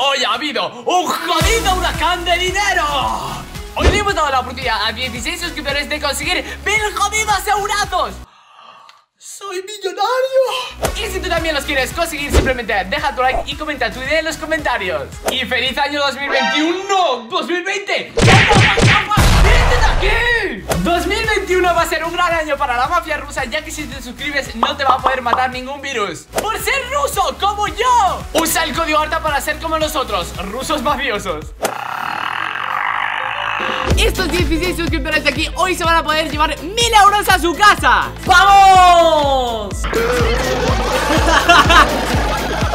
Hoy ha habido un jodido huracán de dinero. Hoy le hemos dado la oportunidad a 16 suscriptores de conseguir mil jodidos eurazos. ¡Soy millonario! Y si tú también los quieres conseguir, simplemente deja tu like y comenta tu idea en los comentarios. ¡Y feliz año 2021! ¡No! ¡2020! ¡Vete de aquí! 2021 va a ser un gran año para la mafia rusa ya que si te suscribes no te va a poder matar ningún virus ¡Por ser ruso, como yo! Usa el código ARTA para ser como nosotros, rusos mafiosos estos 16 suscriptores de aquí hoy se van a poder llevar 1000 euros a su casa ¡Vamos!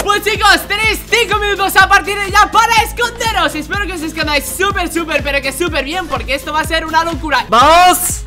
Pues chicos, tenéis 5 minutos a partir de ya para esconderos Espero que os escondáis súper, súper, pero que súper bien Porque esto va a ser una locura ¡Vamos!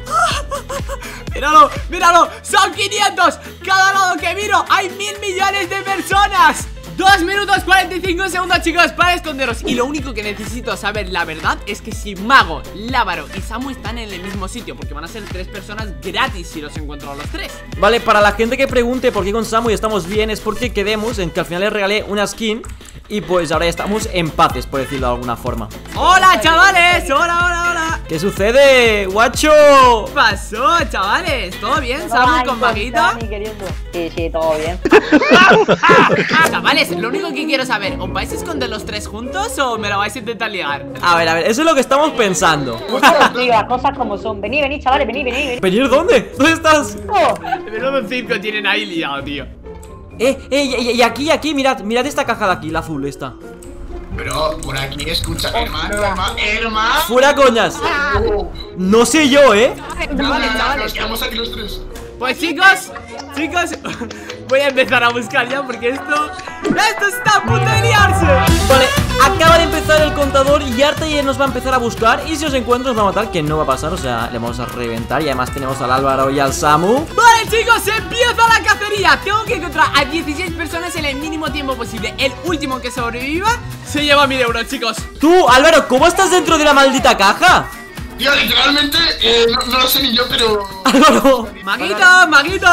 Míralo, míralo, son 500 Cada lado que miro hay mil millones de personas. 2 minutos 45 segundos chicos para esconderos. Y lo único que necesito saber la verdad es que si Mago, Lávaro y Samu están en el mismo sitio Porque van a ser tres personas gratis si los encuentro a los tres. Vale, para la gente que pregunte por qué con Samu estamos bien Es porque quedemos en que al final le regalé una skin y pues ahora ya estamos en paces, por decirlo de alguna forma. ¡Hola, chavales! ¡Hola, hola, hola! ¿Qué sucede, guacho? ¿Qué pasó, chavales? ¿Todo bien, Samu, con Maguito? Sí, sí, todo bien Chavales, lo único que quiero saber ¿Os vais a esconder los tres juntos o me lo vais a intentar liar? A ver, a ver, eso es lo que estamos pensando las cosas como son Vení, vení, chavales, vení, vení ¿Venir dónde? ¿Dónde estás? Menudo circo tienen ahí liado, tío Eh, eh, y, aquí, aquí, mirad, mirad esta caja de aquí, la azul, esta Bro, por aquí, escucha, hermano, hermano, hermano Fuera coñas. No sé yo, eh Vale, chavales Nos quedamos aquí los tres. Pues chicos, chicos Voy a empezar a buscar ya porque esto Esto está a punto de liarse. Vale, acaba de empezar el contador y Arta ya nos va a empezar a buscar. Y si os encuentro os va a matar, que no va a pasar, o sea, le vamos a reventar. Y además tenemos al Álvaro y al Samu. Vale chicos, empieza la cacería. Tengo que encontrar a 16 personas en el mínimo tiempo posible. El último que sobreviva se lleva 1000 euros, chicos. Tú, Álvaro, ¿cómo estás dentro de la maldita caja? Tío, literalmente, eh, no, no, lo sé ni yo, pero... Álvaro. Maguito, Maguito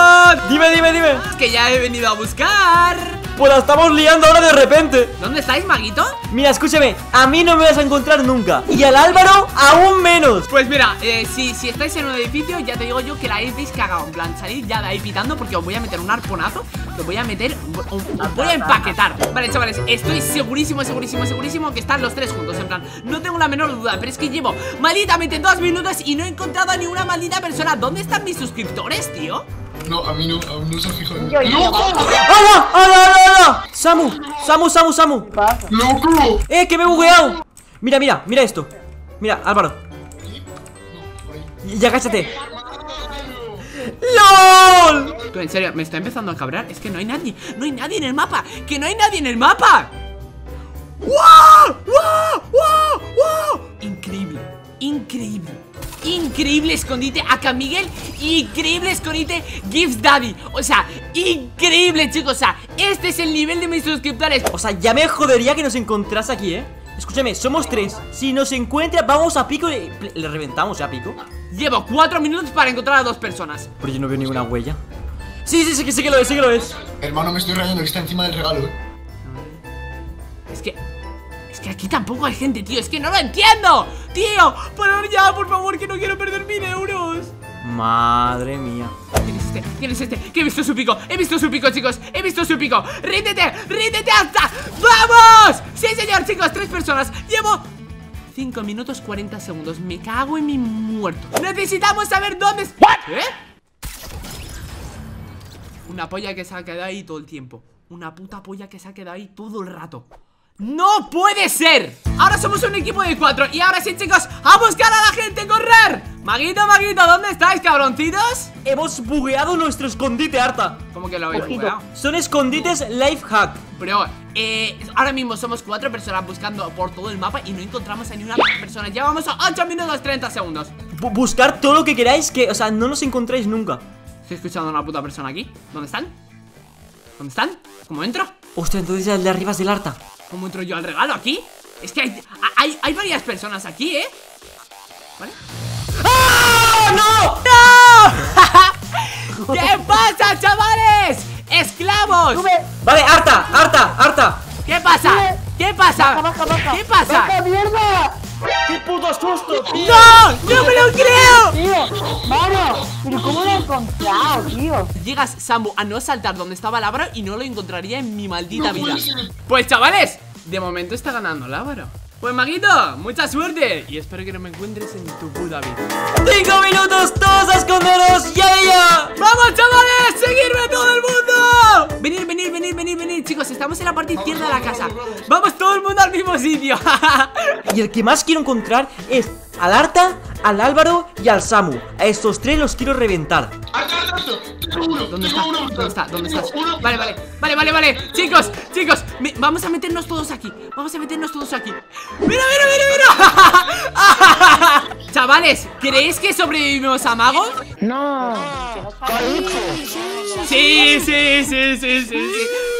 Dime, dime, dime. Es que ya he venido a buscar Pues la estamos liando ahora de repente. ¿Dónde estáis, Maguito? Mira, escúchame, a mí no me vas a encontrar nunca. Y al Álvaro aún menos. Pues mira, eh, si, si estáis en un edificio Ya te digo yo que la habéis cagado. En plan, salid ya de ahí pitando Porque os voy a meter un arponazo Os voy a meter, os, os voy a empaquetar. Vale, chavales, estoy segurísimo, segurísimo, segurísimo Que están los tres juntos, en plan No tengo la menor duda, pero es que llevo Malditamente dos minutos y no he encontrado a ni una maldita persona. ¿Dónde están mis suscriptores, tío? No, a mí no, aún no se ha fijado. ¡Hala! ¡Hala, hala! Samu, Samu, Samu, Samu ¡Loco! ¡Eh, que me he bugueado! Mira, mira, mira esto Mira, Álvaro Y agáchate ¡LOL! Tú, en serio, me está empezando a cabrar Es que no hay nadie, no hay nadie en el mapa ¡Que no hay nadie en el mapa! ¡Wow! ¡Wow! ¡Wow! ¡Wow! Increíble, increíble Increíble escondite acá Miguel Increíble escondite Gives Daddy. O sea, increíble chicos. O sea, este es el nivel de mis suscriptores. O sea, ya me jodería que nos encontrase aquí, ¿eh? Escúchame, somos tres. Si nos encuentra, vamos a pico y le, reventamos a pico. Llevo cuatro minutos para encontrar a dos personas. Pero yo no veo ninguna huella. Sí, sí, sí, que sí que lo es, sí que lo es. Hermano, me estoy rayando que está encima del regalo, eh Es que... Es que aquí tampoco hay gente, tío Es que no lo entiendo Tío, parar ya, por favor, que no quiero perder mil euros Madre mía ¿Quién es este? ¿Quién es este? Que he visto su pico He visto su pico, chicos He visto su pico ¡Ríndete! ¡Ríndete hasta! ¡Vamos! Sí, señor, chicos Tres personas Llevo 5 minutos 40 segundos Me cago en mi muerto Necesitamos saber dónde es... ¿Qué? Una polla que se ha quedado ahí todo el tiempo Una puta polla que se ha quedado ahí todo el rato ¡No puede ser! Ahora somos un equipo de cuatro Y ahora sí, chicos, ¡a buscar a la gente! ¡Correr! Maguito, Maguito, ¿dónde estáis, cabroncitos? Hemos bugueado nuestro escondite, Arta ¿Cómo que lo habéis jugado? Son escondites life hack Pero, eh, ahora mismo somos cuatro personas buscando por todo el mapa Y no encontramos a ni una persona Llevamos a 8 minutos 30 segundos Bu- Buscar todo lo que queráis que, o sea, no nos encontráis nunca Estoy escuchando a una puta persona aquí ¿Dónde están? ¿Dónde están? ¿Cómo entro? Hostia, entonces el de arriba es del Arta ¿Cómo entro yo al regalo aquí? Es que hay, hay, hay varias personas aquí, ¿eh? ¿Vale? ¡Ah, ¡No! ¿Qué pasa, chavales? ¡Esclavos! Vale, Arta, Arta, Arta ¿Qué pasa? ¿Qué ¿Qué pasa? Baja, baja. ¿Qué pasa? ¡Qué puto susto, tío! ¡No! ¡No me lo creo! Tío, mano, pero ¿cómo lo he encontrado, tío? Llegas, Sambu, a no saltar donde estaba Lávaro y no lo encontraría en mi maldita vida. Pues chavales, de momento está ganando Lávaro. Pues Maguito, mucha suerte y espero que no me encuentres en tu puta vida. ¡Cinco minutos! ¡Todos a esconderos! ¡Ya, ya! ¡Vamos chavales! ¡Seguirme todo el mundo! Venir, venir, venir, venir, venir Chicos, estamos en la parte izquierda de la casa Vamos todo el mundo al mismo sitio Y el que más quiero encontrar es al Arta, al Álvaro y al Samu. A estos tres los quiero reventar. ¡Alto, alto, alto! Tengo uno, ¿Dónde tengo está? uno, ¿Dónde está? ¿Dónde tengo estás? uno. Vale, vale, vale, vale, vale Chicos, chicos, me- vamos a meternos todos aquí Vamos a meternos todos aquí ¡Mira, mira, mira, mira! Chavales, ¿creéis que sobrevivimos a Mago? No. Sí, sí, sí, sí, sí, sí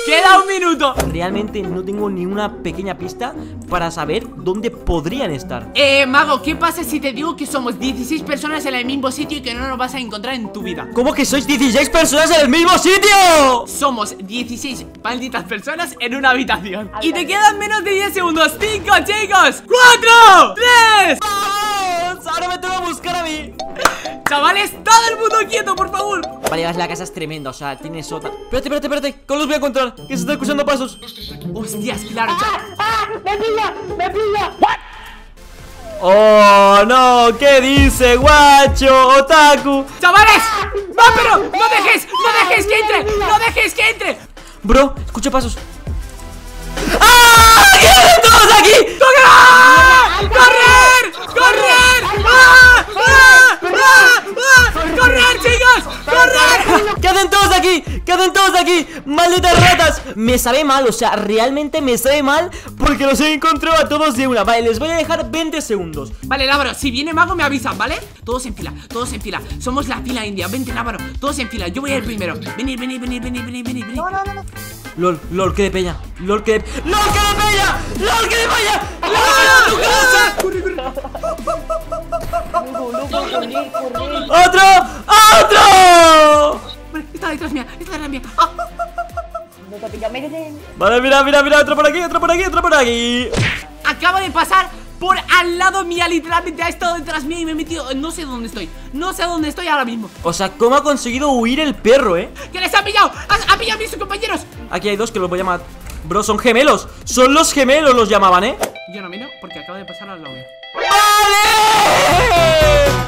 Queda un minuto Realmente no tengo ni una pequeña pista para saber dónde podrían estar. Eh, Mago, ¿qué pasa si te digo que somos 16 personas en el mismo sitio y que no nos vas a encontrar en tu vida? ¿Cómo que sois 16 personas en el mismo sitio? Somos 16 malditas personas en una habitación Y te quedan menos de 10 segundos 5, chicos 4, 3 ¡Vamos! Ahora me tengo que buscar a mí. Chavales, todo el mundo quieto, por favor Vale, la casa es tremenda, o sea, tiene sota. Espérate, espérate, espérate. ¿Cómo los voy a encontrar? Que se está escuchando pasos. Hostias, claro, cha- ¡Ah! ¡Me pilla! ¡Me pilla! ¡Oh, no! ¿Qué dice, guacho? ¡Otaku! Chavales ¡No, pero! ¡No dejéis! ¡No dejéis que entre! ¡No dejéis que entre! Bro, escucha pasos. ¡Ah! ¿Qué hacen todos aquí? ¡Correr! ¡Correr! ¡Ah! ¡Ah! ¡Ah! ¡Ah! ¡Correr, chicos! ¡Correr! ¿Qué hacen todos aquí? ¿Qué hacen todos aquí? ¡Malditas ratas! Me sabe mal, o sea, realmente me sabe mal porque los he encontrado a todos de una. Vale, les voy a dejar 20 segundos. Vale, Lávaro, si viene Mago me avisan, ¿vale? Todos en fila, todos en fila Somos la fila india, vente Lávaro Todos en fila, yo voy a ir primero Venid, venid, venid, venid, venid, venid, venid. LOL, LOL, que de peña. LOL, que de... ¡LOL, que de peña! ¡LOL, que de peña! ¡LOL, a tu casa! Corre, corre. ¡Otro! ¡Otro! Vale, está detrás mía, está detrás mía ¡Ah! Vale, mira, mira, mira, otro por aquí, otro por aquí, otro por aquí. Acaba de pasar por al lado mía Literalmente ha estado detrás mía y me he metido No sé dónde estoy, no sé dónde estoy ahora mismo O sea, ¿cómo ha conseguido huir el perro, eh? ¡Que les ha pillado! ¡Ha, ha pillado a mis compañeros! Aquí hay dos que los voy a llamar. Bro, son gemelos. Son los gemelos los llamaban, ¿eh? Yo no miro porque acaba de pasar al lado mío ¡Vale!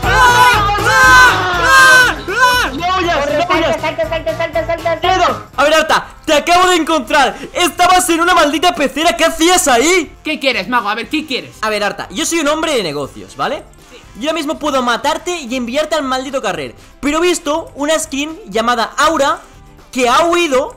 ¡Ah! ¡Ah! ¡Ah! ¡No huyas! Corre, ¡No huyas! salta, salta, salta, salta, salta, salta. A ver, Arta, te acabo de encontrar. Estabas en una maldita pecera. ¿Qué hacías ahí? ¿Qué quieres, mago? A ver, ¿qué quieres? A ver, Arta, yo soy un hombre de negocios, ¿vale? Yo ahora mismo puedo matarte y enviarte al maldito carrer. Pero he visto una skin llamada Aura que ha huido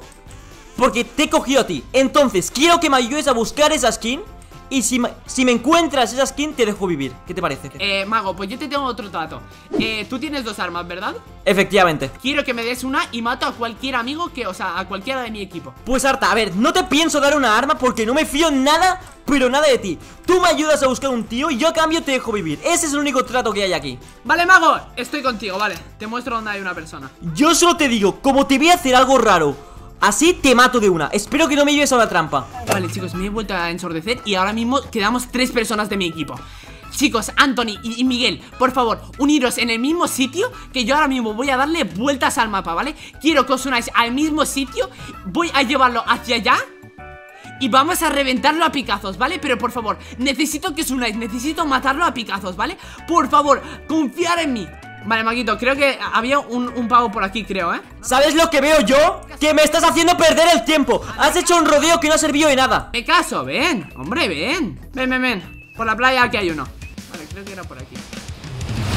porque te he cogido a ti. Entonces, quiero que me ayudes a buscar esa skin. Y si, me- si me encuentras esa skin, te dejo vivir. ¿Qué te parece? Eh, mago, pues yo te tengo otro trato Eh, tú tienes dos armas, ¿verdad? Efectivamente. Quiero que me des una y mato a cualquier amigo que, o sea, a cualquiera de mi equipo Pues Arta, a ver, no te pienso dar una arma porque no me fío nada, pero nada de ti. Tú me ayudas a buscar un tío y yo a cambio te dejo vivir. Ese es el único trato que hay aquí. Vale, mago, estoy contigo, vale Te muestro dónde hay una persona Yo solo te digo, como te voy a hacer algo raro, así te mato de una. Espero que no me lleves a una trampa. Vale, chicos, me he vuelto a ensordecer y ahora mismo quedamos tres personas de mi equipo Chicos, Anthony y, Miguel, por favor, uniros en el mismo sitio Que yo ahora mismo voy a darle vueltas al mapa, ¿vale? Quiero que os unáis al mismo sitio Voy a llevarlo hacia allá y vamos a reventarlo a picazos, ¿vale? Pero por favor, necesito que os unáis Necesito matarlo a picazos, ¿vale? Por favor, confiar en mí Vale, Maguito, creo que había un, un pavo por aquí, creo, ¿eh? ¿Sabes lo que veo yo? Que me estás haciendo perder el tiempo. Has hecho un rodeo que no ha servido de nada. Me caso, ven, hombre, ven Ven, ven, ven Por la playa aquí hay uno Vale, creo que era por aquí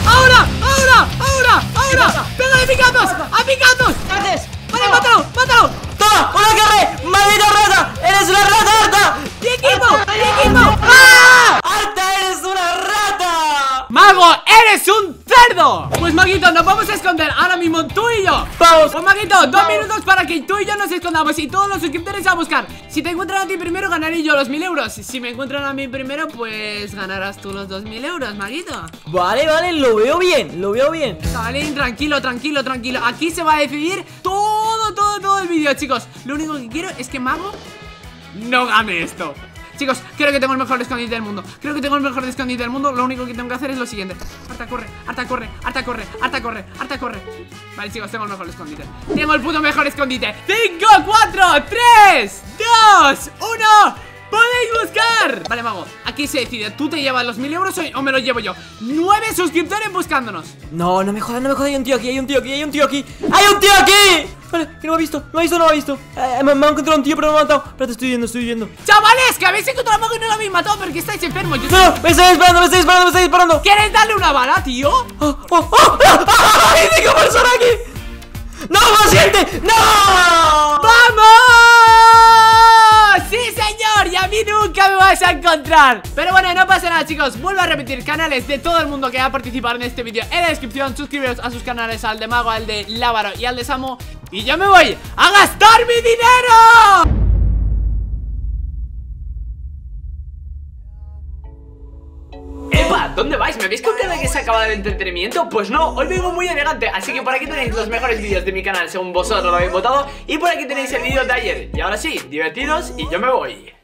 ¡Ahora! ¡Ahora! ¡Ahora! ¡Ahora! ¡Pégale picazos! ¡A picazos! ¿Qué haces? ¡Vale, mátalo! ¡Mátalo! ¡Toma! ¡Una carrera! ¡Maldita rata! ¡Eres una rata, Arta! ¡Mi equipo! ¡Mi equipo! ¡Ah! ¡Arta, eres una rata! ¡Mago, eres un Pues Maguito, nos vamos a esconder ahora mismo tú y yo. Vamos. Pues Maguito, dos minutos para que tú y yo nos escondamos Y todos los suscriptores a buscar. Si te encuentran a ti primero, ganaré yo los mil euros. Si me encuentran a mí primero, pues ganarás tú los dos mil euros, Maguito. Vale, vale, lo veo bien, lo veo bien. Chavalín, tranquilo, tranquilo, tranquilo. Aquí se va a decidir todo, todo, todo el vídeo, chicos. Lo único que quiero es que Mago no gane esto Chicos, creo que tengo el mejor escondite del mundo. Creo que tengo el mejor escondite del mundo. Lo único que tengo que hacer es lo siguiente. Arta corre, Arta corre, Arta corre, Arta corre, Arta corre. Vale chicos, tengo el mejor escondite. Tengo el puto mejor escondite. 5, 4, 3, 2, 1 ¡Podéis buscar! Vale, mago, aquí se decide. ¿Tú te llevas los mil euros o me los llevo yo? ¡Nueve suscriptores buscándonos! No, no me jodas, no me jodas, hay un tío aquí, hay un tío aquí, hay un tío aquí. ¡Hay un tío aquí! Vale, que no me ha visto, no ha visto, no me ha visto Eh, me, me ha encontrado un tío pero no me ha matado Espérate, estoy yendo, estoy yendo ¡Chavales! Que habéis encontrado a mago y no lo habéis matado porque estáis enfermos Yo- no, me estáis disparando, me estáis disparando, me estáis disparando ¿Quieres darle una bala, tío? ¡Oh, oh, oh! ¡Hay cinco personas aquí! ¡No, paciente! ¡No! ¡Vamos! Vas a encontrar. Pero bueno, no pasa nada, chicos. Vuelvo a repetir canales de todo el mundo que ha participado en este vídeo En la descripción, suscribiros a sus canales Al de Mago, al de Lávaro y al de Samo Y yo me voy a gastar mi dinero. ¿Dónde vais? ¿Me habéis contado que se acaba el entretenimiento? Pues no, hoy vengo muy elegante. Así que por aquí tenéis los mejores vídeos de mi canal Según vosotros lo habéis votado. Y por aquí tenéis el vídeo de ayer. Y ahora sí, divertidos y yo me voy